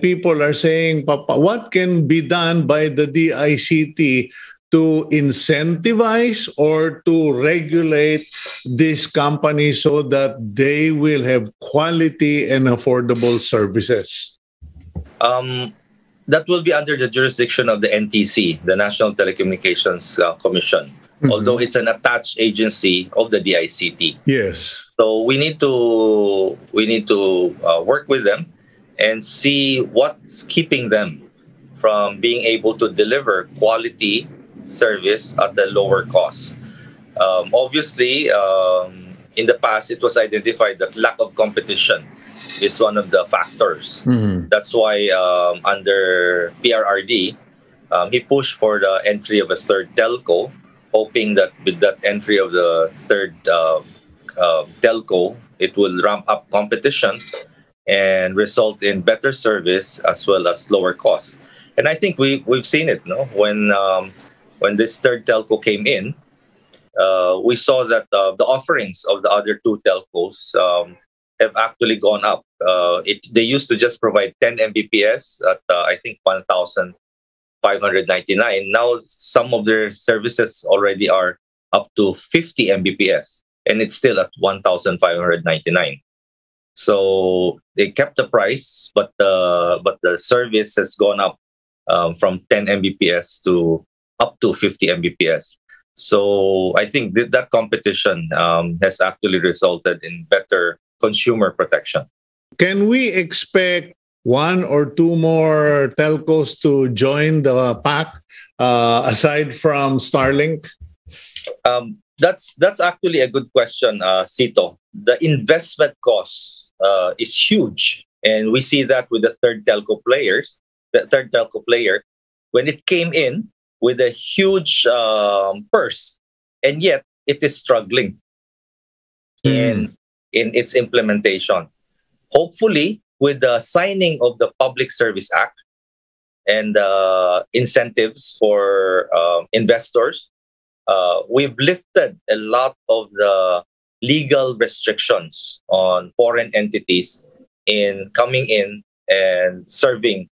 People are saying, Papa, what can be done by the DICT to incentivize or to regulate these companies so that they will have quality and affordable services? Um, that will be under the jurisdiction of the NTC, the National Telecommunications uh, Commission, mm-hmm. although it's an attached agency of the DICT. Yes. So we need to we need to uh, work with them and see what's keeping them from being able to deliver quality service at a lower cost. Um, obviously, um, in the past, it was identified that lack of competition is one of the factors. Mm-hmm. That's why um, under PRRD, um, he pushed for the entry of a third telco, hoping that with that entry of the third uh, uh, telco, it will ramp up competition and result in better service as well as lower costs. And I think we we've seen it, no, when um, when this third telco came in, uh, we saw that uh, the offerings of the other two telcos um, have actually gone up. Uh, it, they used to just provide 10 Mbps at uh, I think 1,599. Now some of their services already are up to 50 Mbps, and it's still at 1,599. So they kept the price, but the but the service has gone up um, from 10 Mbps to up to 50 Mbps. So I think th- that competition um, has actually resulted in better consumer protection. Can we expect one or two more telcos to join the pack uh, aside from Starlink? Um, that's that's actually a good question, uh, Cito. The investment cost uh, is huge, and we see that with the third telco players. The third telco player, when it came in, with a huge um, purse, and yet it is struggling mm. in in its implementation. Hopefully, with the signing of the Public Service Act and uh, incentives for uh, investors, uh, we've lifted a lot of the legal restrictions on foreign entities in coming in and serving